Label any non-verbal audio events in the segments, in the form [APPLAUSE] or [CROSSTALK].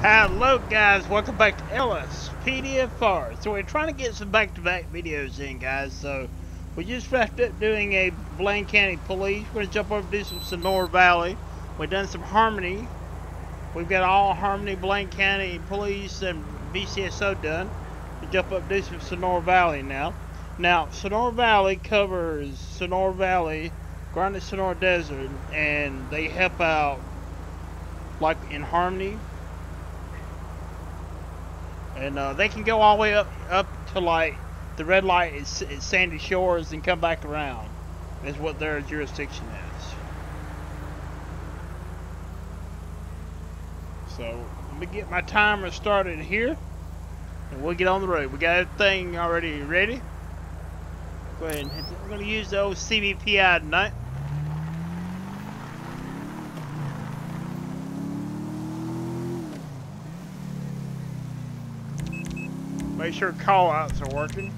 Hello guys, welcome back to Ellis PDFR. So we're trying to get some back-to-back -back videos in guys, so we just wrapped up doing a Blaine County Police. We're gonna jump over to do some Sonora Valley. We've done some Harmony. We've got all Harmony, Blaine County Police, and BCSO done. We jump up do some Sonora Valley now. Now, Sonora Valley covers Sonora Valley, Grande Sonora Desert, and they help out like in Harmony, and uh, they can go all the way up up to like the red light is, is Sandy Shores and come back around. Is what their jurisdiction is. So let me get my timer started here, and we'll get on the road. We got everything already ready. Go ahead and we're going to use the old CVPI tonight. Make sure call outs are working.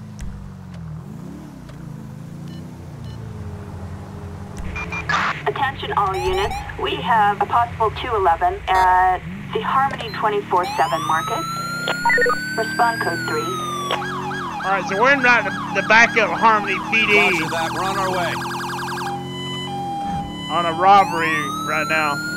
Attention all units. We have a possible 211 at the Harmony 24-7 market. Respond code 3. Alright, so we're in right the, the backup Harmony PD. Roger that. We're on our way. On a robbery right now.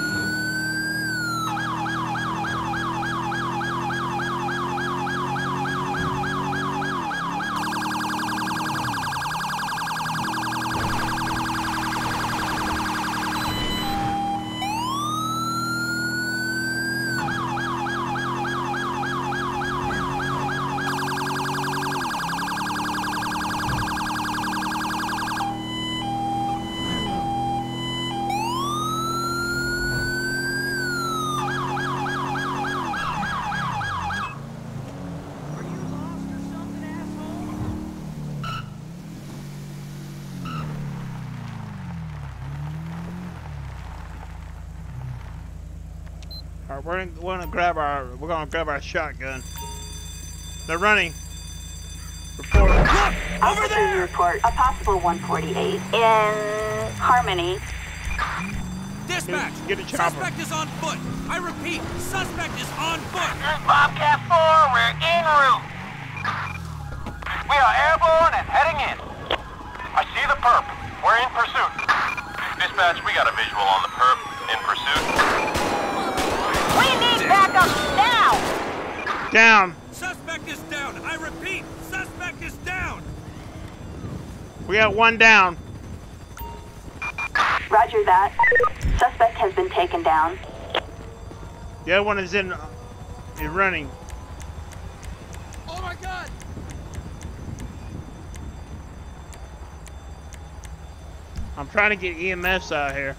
Alright, we're, gonna, we're gonna grab our we're gonna grab our shotgun. They're running. Report. Look! Over there! Report a possible 148 in Harmony. Dispatch! Get, get a chopper. Suspect is on foot. I repeat, suspect is on foot. This is Bobcat 4. We're en route. We are airborne and heading in. I see the perp. We're in pursuit. Dispatch, we got a visual on the perp. In pursuit. We need backup now! Down. Suspect is down. I repeat, suspect is down. We got one down. Roger that. Suspect has been taken down. The other one is in uh, is running. Oh my god! I'm trying to get EMS out here.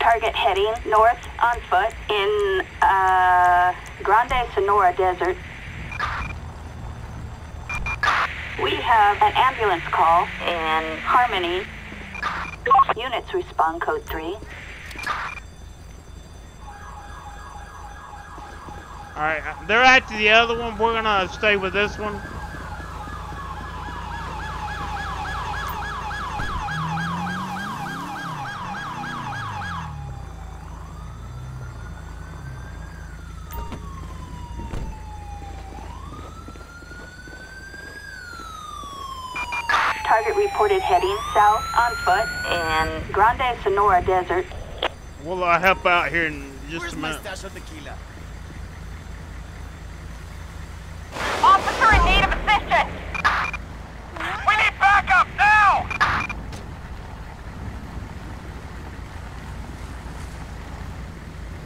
Target heading north on foot in uh, Grande Sonora Desert. We have an ambulance call in Harmony. Units respond code 3. Alright, they're after the other one. We're gonna stay with this one. Target reported heading south on foot in Grande Sonora Desert. We'll uh, help out here in just Where's a my minute. stash of tequila? Officer in need of assistance! We need backup now!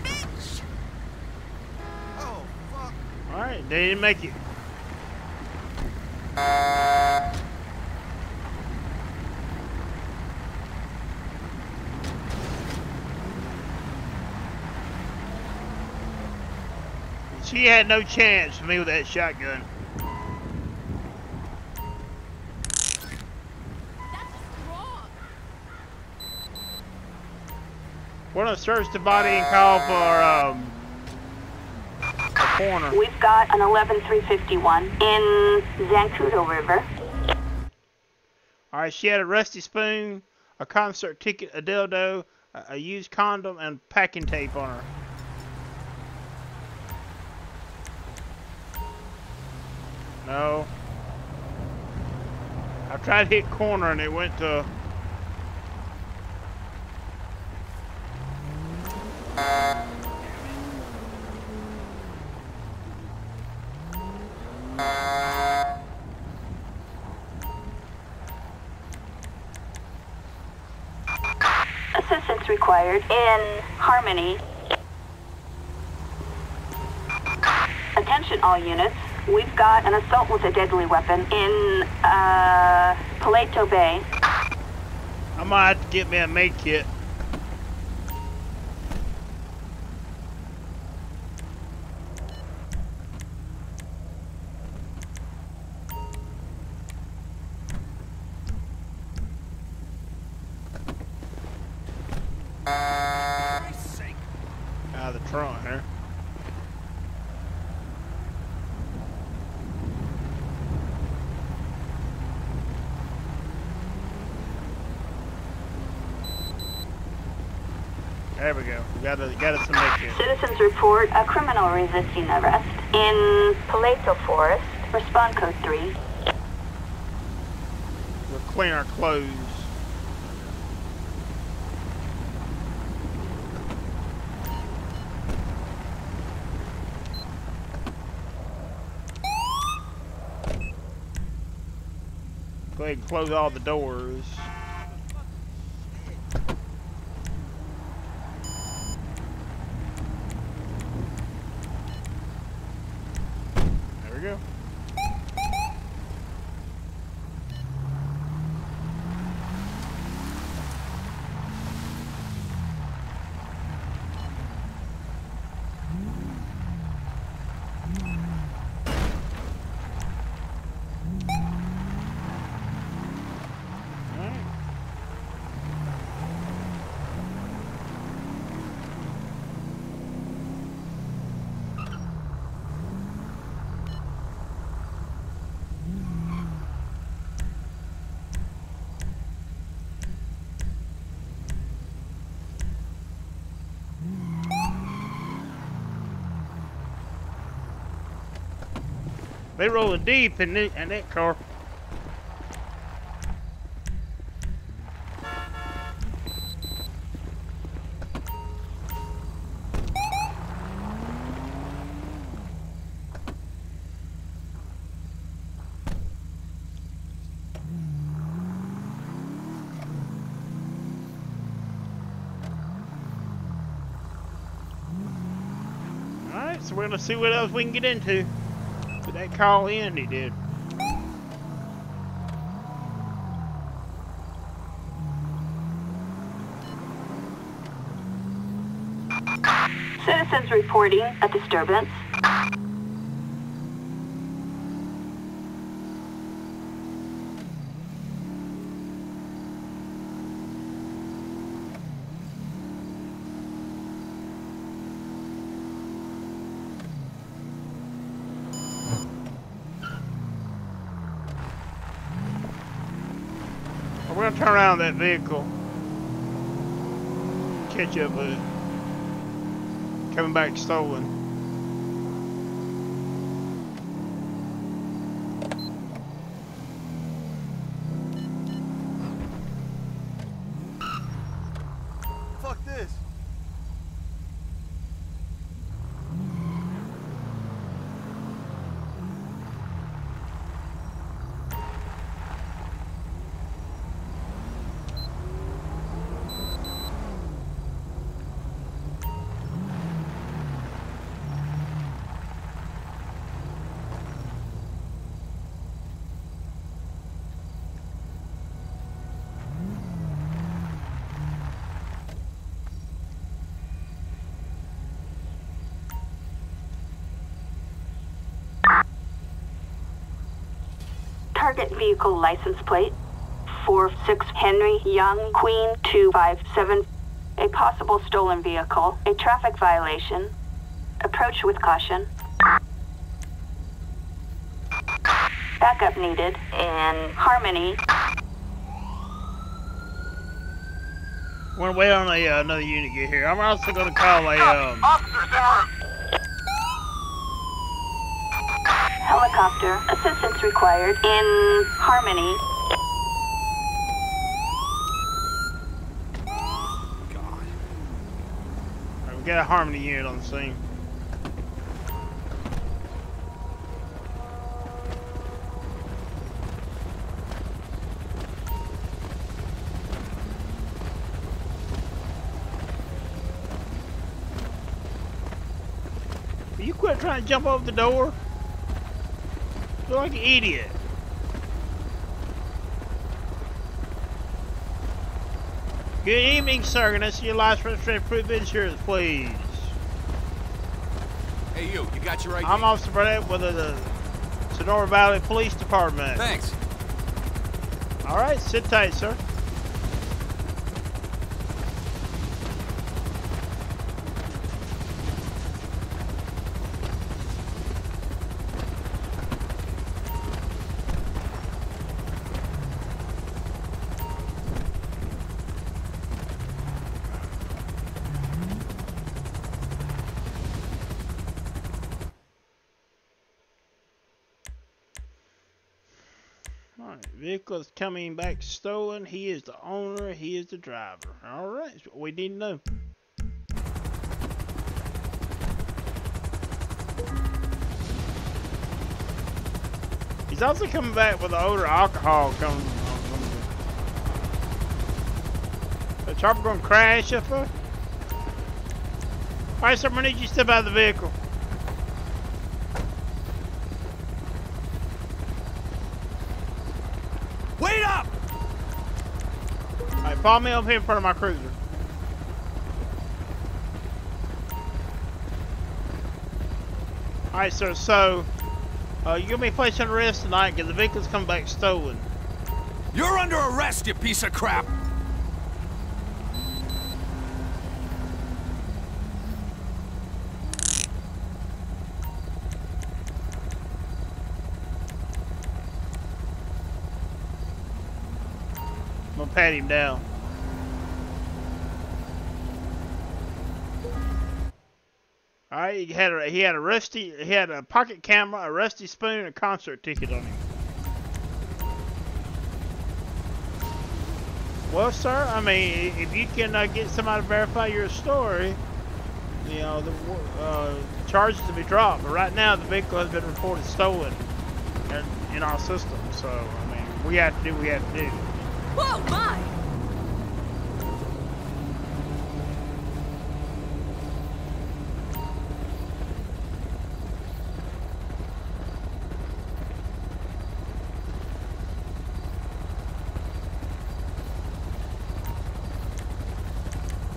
Bitch! Oh, fuck. Alright, they didn't make it. She had no chance for me with that shotgun. We're gonna search the body and call for um, a coroner. We've got an 11351 in Zancudo River. All right, she had a rusty spoon, a concert ticket, a dildo, a, a used condom, and packing tape on her. No. I tried to hit coroner and it went to. Assistance required in Harmony. Attention all units. We've got an assault with a deadly weapon in, uh, Paleto Bay. I might have to get me a make kit. Out of the trunk here. There we go. We got a got us some make kit. Citizens report resisting arrest in Paleto Forest. Respond code 3. We'll clean our clothes. Go ahead and close all the doors. There we go. Alright. They rolling deep in, the, in that car. Alright, so we're gonna see what else we can get into. That call in he did. Citizens reporting a disturbance. We're gonna turn around that vehicle. Catch up with it. Coming back stolen. Target vehicle license plate 46 Henry Young Queen 257. A possible stolen vehicle. A traffic violation. Approach with caution. Backup needed in Harmony. We're gonna wait on a, uh, another unit to get here. I'm also gonna call a um, Officers en route. Helicopter. Assistance required in Harmony. God. Alright, we got a Harmony unit on the scene. You quit trying to jump over the door? You're like an idiot. Good evening, sir. Can I see your license for proof insurance, please? Hey, you. You got your ID? I'm Officer Burnett with the Sonora Valley Police Department. Thanks. All right, sit tight, sir. Alright, coming back stolen. He is the owner. He is the driver. Alright, that's what we need to know. He's also coming back with the odor of alcohol coming. The chopper gonna crash if uh? Alright, sir, I need you to step out of the vehicle. Wait up! Alright, follow me up here in front of my cruiser. Alright, sir, so uh, you're gonna be placed under arrest tonight because the vehicle's come back stolen. You're under arrest, you piece of crap! Pat him down. Alright, he had a he had a rusty he had a pocket camera, a rusty spoon, and a concert ticket on him. Well, sir, I mean, if you can uh, get somebody to verify your story, you know, the uh, charges to be dropped. But right now, the vehicle has been reported stolen in, in our system. So, I mean, we have to do what we have to do. Whoa, my!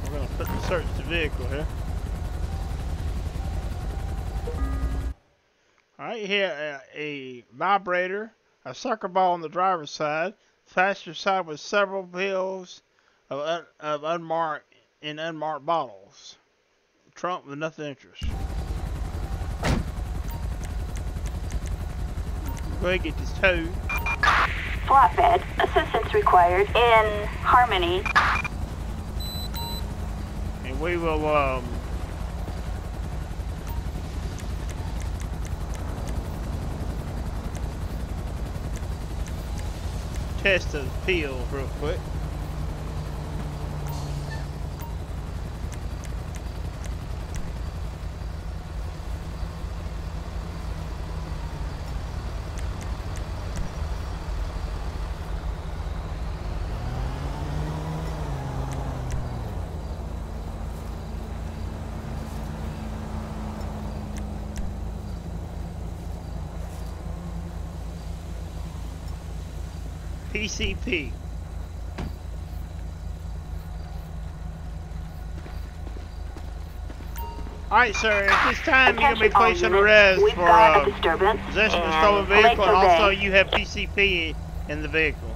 We're gonna put the search the vehicle here. Alright, here uh, a vibrator, a soccer ball on the driver's side, passenger side with several pills of, un, of unmarked in unmarked bottles. Trump with nothing interest. Go ahead and get this towed. Flatbed. Assistance required in Harmony. We will um test those pills real quick. PCP. Alright, sir, at this time you're going to be placed under arrest We've for uh, possession of a stolen vehicle and also you have PCP in the vehicle.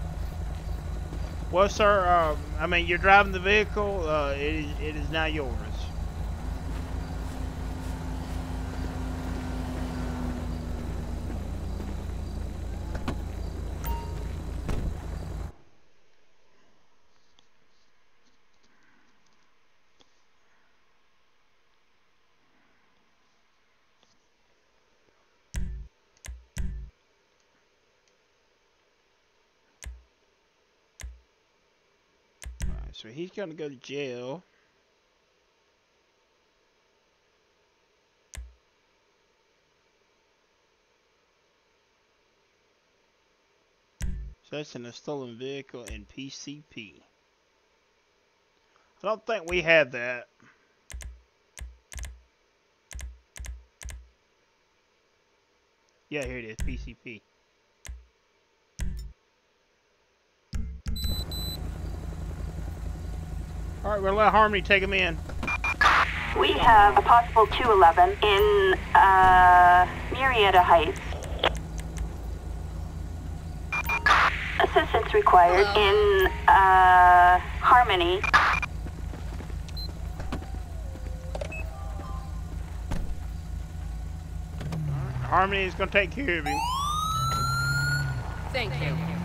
Well, sir, um, I mean, you're driving the vehicle, uh, it, is, it is now yours. So he's gonna go to jail. Possession a stolen vehicle and PCP. I don't think we have that. Yeah, here it is, PCP. Alright, we'll let Harmony take him in. We have a possible 211 in uh, Murrieta Heights. Assistance required in uh, Harmony. Harmony is gonna take care of you. Thank you.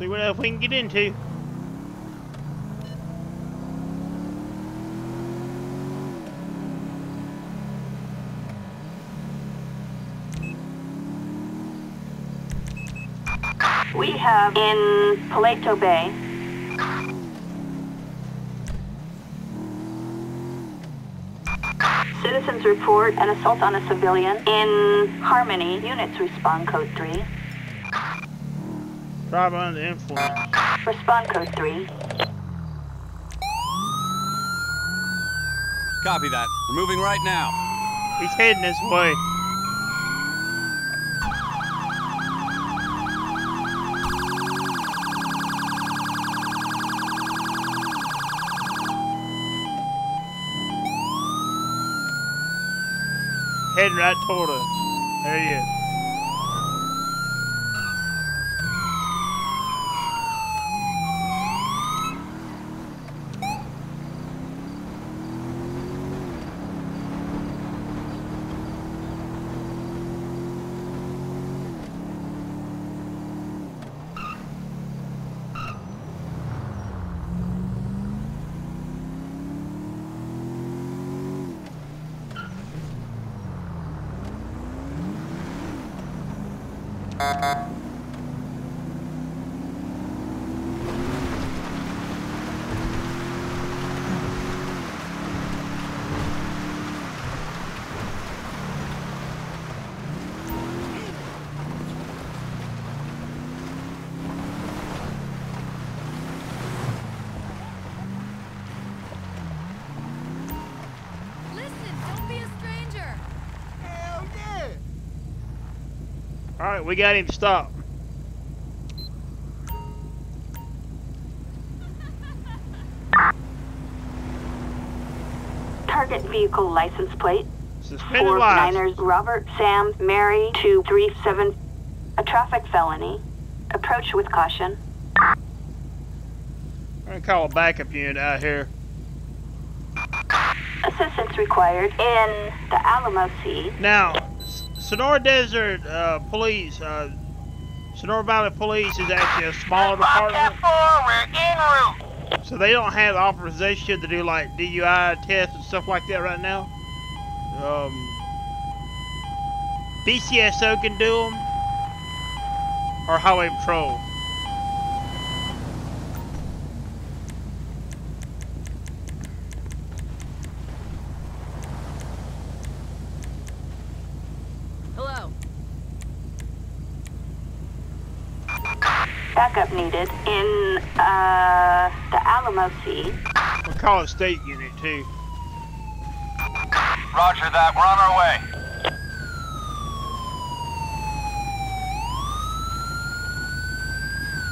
See what else we can get into. We have in Paleto Bay. Citizens report an assault on a civilian in Harmony. Units respond code 3. Drive under influence. Respond code 3. Copy that. We're moving right now. He's heading this way. Heading right toward us. There he is. Alright, we got him stopped. Target vehicle license plate. Suspended Four license. Niners Robert Sam Mary 237. A traffic felony. Approach with caution. I'm gonna call a backup unit out here. Assistance required in the Alamo Sea. Now, Sonora Desert uh, Police, uh, Sonora Valley Police is actually a smaller department, 4, we're en route. so they don't have authorization to do like DUI tests and stuff like that right now. Um, BCSO can do them, or Highway Patrol. Hello. Backup needed in uh, the Alamo Sea. We'll call it State Unit too. Roger that. We're on our way.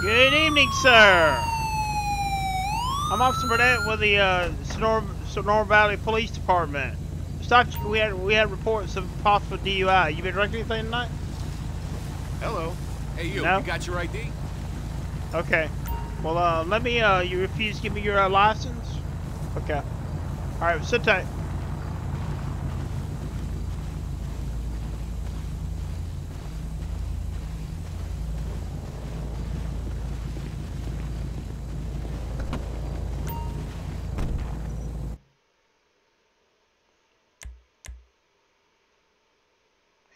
Good evening, sir. I'm Officer Burnett with the uh, Sonora, Sonora Valley Police Department. Just we had we had reports of possible DUI. You been drinking anything tonight? Hello. Hey, you. No? You got your ID? Okay. Well, uh, let me. Uh, you refuse to give me your uh, license? Okay. All right. Sit tight.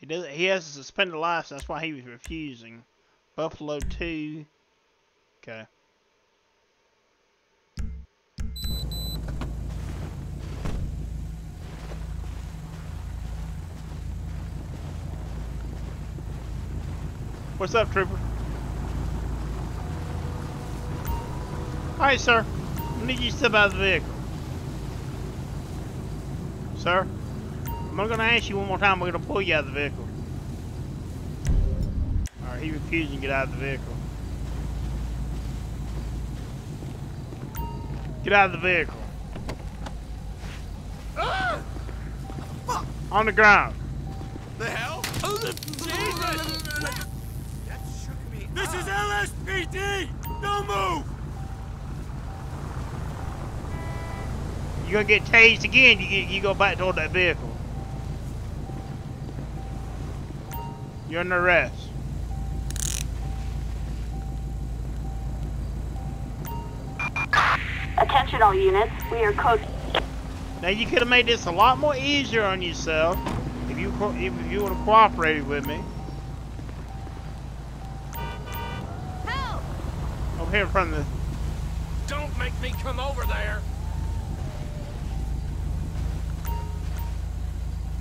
He does, he has a suspended license. That's why he was refusing. Buffalo two. Okay. What's up, trooper? Hi, sir. I need you to step out of the vehicle. Sir? I'm not gonna ask you one more time, we're gonna pull you out of the vehicle. Alright, he refusing to get out of the vehicle. Get out of the vehicle. Ah! On the ground. The hell? This is LSPD! Don't move! You're gonna get tased again, you, get, you go back toward that vehicle. You're under arrest. Attention all units. We are code Now you could have made this a lot more easier on yourself if you if you would have cooperated with me. Here in front of the Don't make me come over there!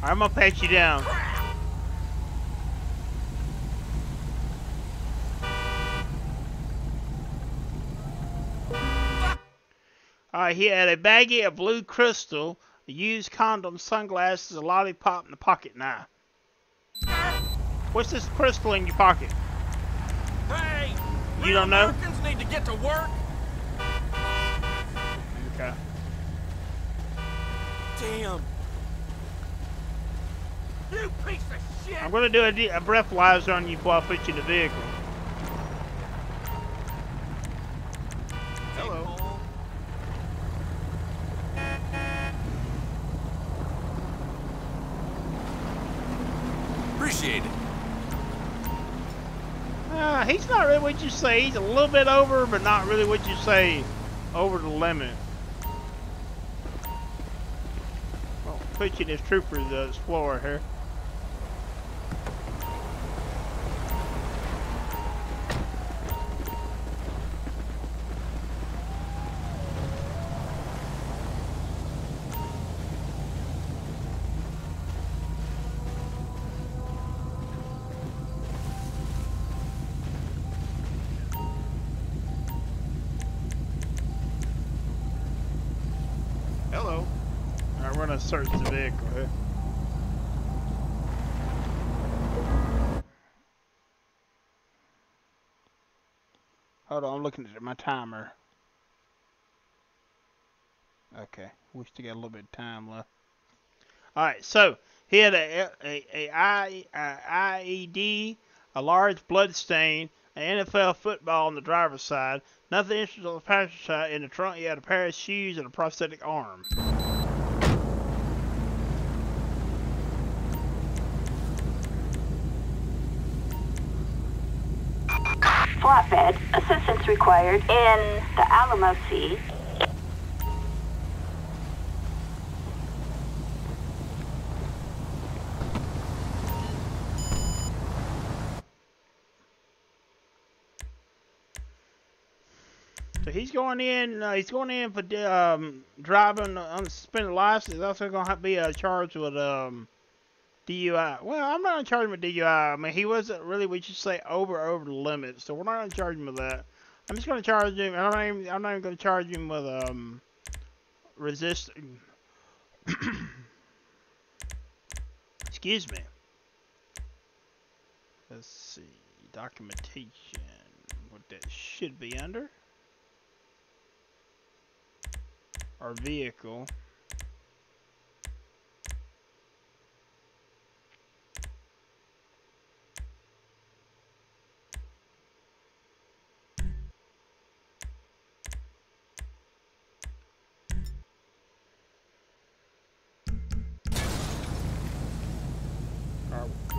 I'm gonna pat you down. Alright, he had a baggie of blue crystal, a used condom, sunglasses, a lollipop, and a pocket knife. What's this crystal in your pocket? Hey! You don't know? Americans need to get to work! Okay. Damn! You piece of shit! I'm gonna do a, a breathalyzer on you before I put you in the vehicle. He's not really what you say. He's a little bit over, but not really what you say over the limit. Well, you in this trooper's uh, explorer here. Search the vehicle here. Hold on, I'm looking at my timer. Okay, we still got a little bit of time left. Alright, so he had a, a, a, I, a IED, a large blood stain, an NFL football on the driver's side, nothing interesting on the passenger side. In the trunk, he had a pair of shoes and a prosthetic arm. Flatbed. Assistance required in the Alamo Sea. So he's going in. Uh, he's going in for um, driving on suspended license. He's also going to be uh, charged with um, DUI. Well, I'm not to charge him with DUI. I mean, he wasn't really what you say over over the limit, so we're not to charge him with that. I'm just going to charge him. I'm not even. I'm not even going to charge him with um, resisting. [CLEARS THROAT] Excuse me. Let's see documentation. What that should be under. our vehicle.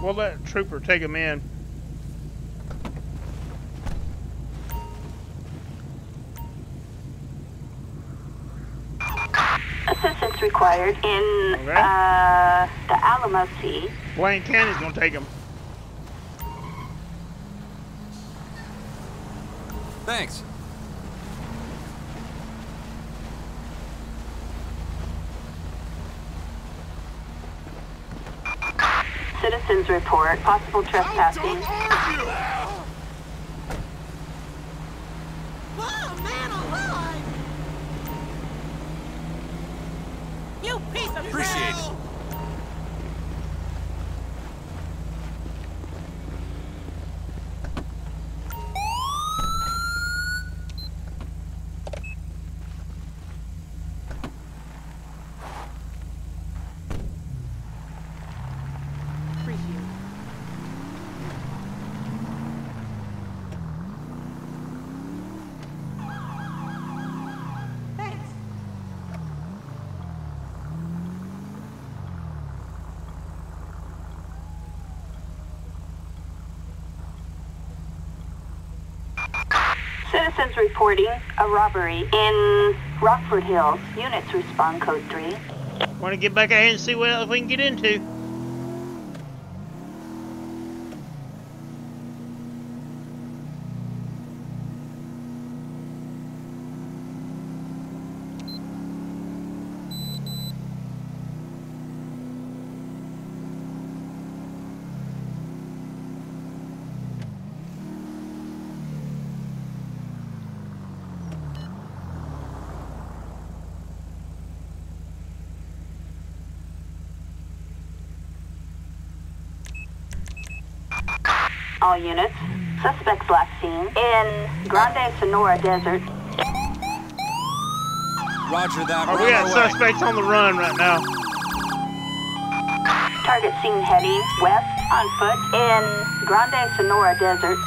We'll let Trooper take him in. Assistance required in Okay. uh, the Alamo Sea. Blaine County's gonna take him. Thanks. Citizens report possible trespassing. Man alive! You piece of Appreciate it. Appreciate Citizens reporting a robbery in Rockford Hills. Units respond code 3. Want to get back ahead and see what else we can get into. Units. Suspect last seen in Grande Sonora Desert. Roger that. Oh, We're got suspects on the run right now. Target seen heading west on foot in Grande Sonora Desert.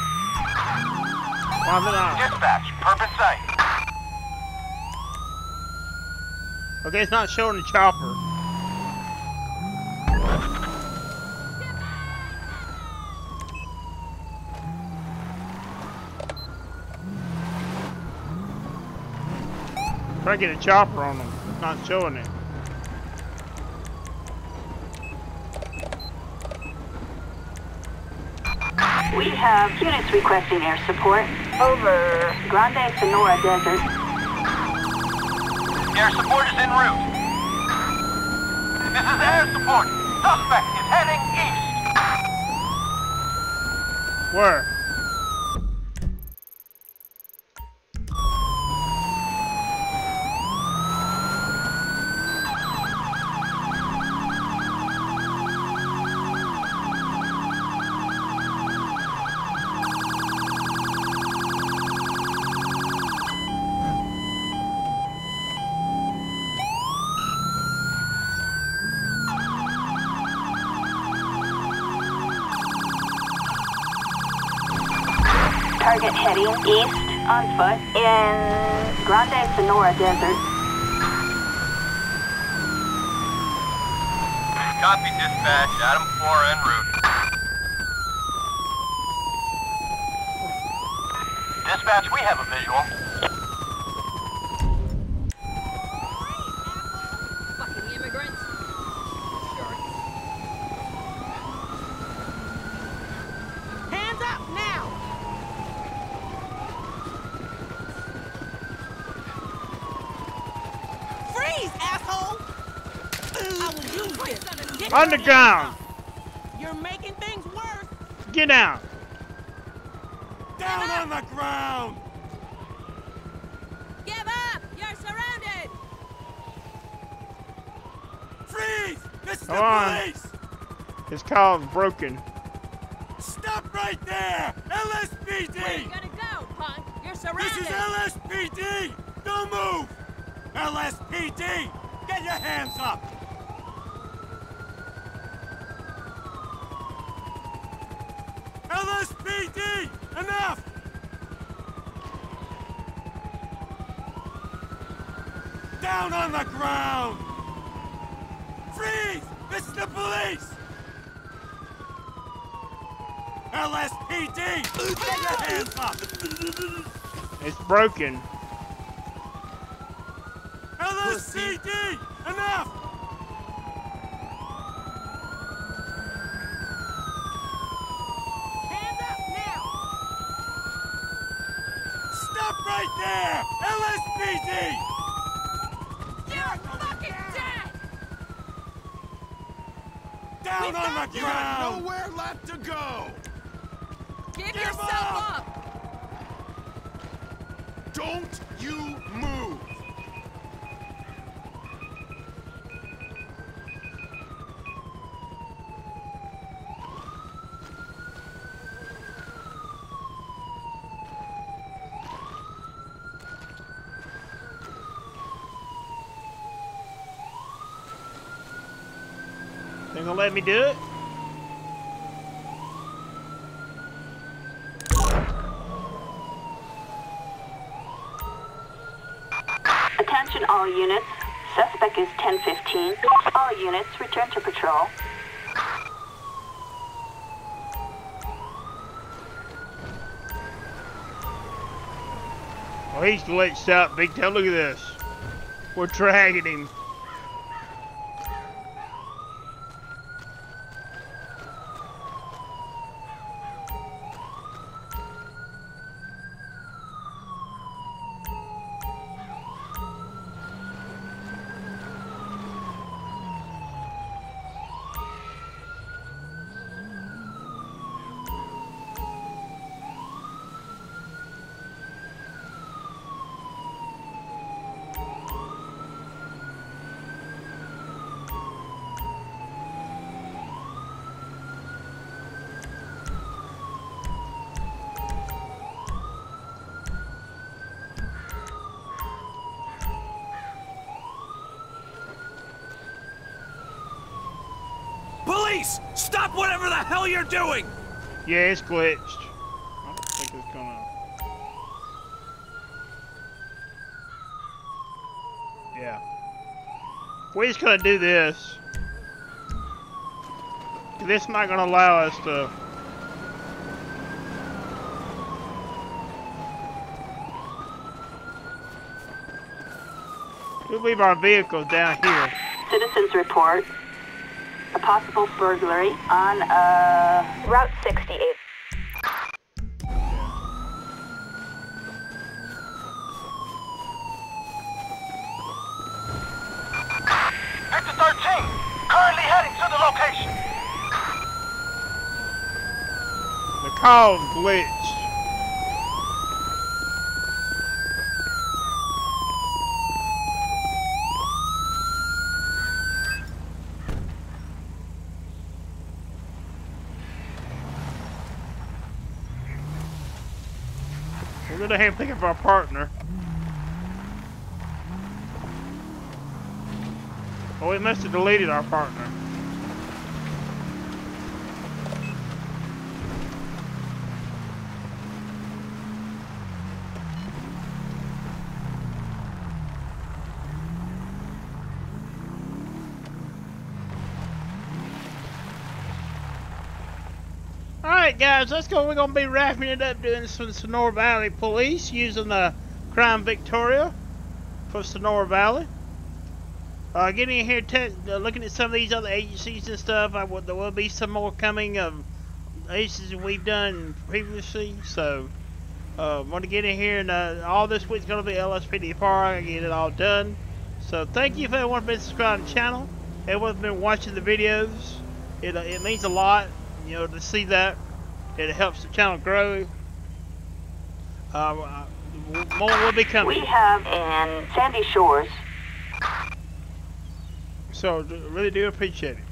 Why not? Dispatch, perp in sight. Okay, it's not showing the chopper. Try to get a chopper on them. It's not showing it. We have units requesting air support over Grande Sonora Desert. Air support is en route. This is air support. Suspect is heading east. Where? Target heading east on foot in Grande Sonora Desert. Copy dispatch. Adam 4 en route. Dispatch, we have a visual. Fucking immigrants. Hands up now! Freeze, asshole! I will use this. Get Underground! You're making things worse. Get down! Down on the ground! Give up! You're surrounded! Freeze! This is Come the on. police! His car is broken. Stop right there! LSPD! Where you LSPD! gonna go, punk? You're surrounded! This is LSPD! Don't move! LSPD! Get your hands up! LSPD! Enough! Down on the ground! Freeze! Is the police! LSPD! Get your hands up! It's broken. LSPD! Enough! Right there! LSPD! You're fucking dead! Down We on got the you. ground! Nowhere left to go! Give Give yourself up! up! Don't you move! Me do it? Attention all units. Suspect is 1015. All units return to patrol. Oh, he's glitched out big time. Look at this. We're dragging him. Police! Stop whatever the hell you're doing! Yeah, it's glitched. I don't think it's gonna. Yeah. We're just gonna do this. This not gonna allow us to. We'll leave our vehicles down here. Citizens report a possible burglary on uh, Route 68. Victor 13, currently heading to the location. The call's glitched. To pick up our partner. Oh, we must have deleted our partner. Alright guys, let's go. We're gonna be wrapping it up doing some Sonora Valley Police using the Crown Victoria for Sonora Valley. Uh, getting in here, uh, looking at some of these other agencies and stuff. I will, there will be some more coming of agencies we've done previously. So, uh, want to get in here and uh, all this week's gonna be LSPD I get it all done. So, thank you for everyone been subscribing to the channel. Everyone's been watching the videos. It uh, it means a lot, you know, to see that. It helps the channel grow. Uh, uh, more will be coming. We have in Sandy Shores So, really do appreciate it.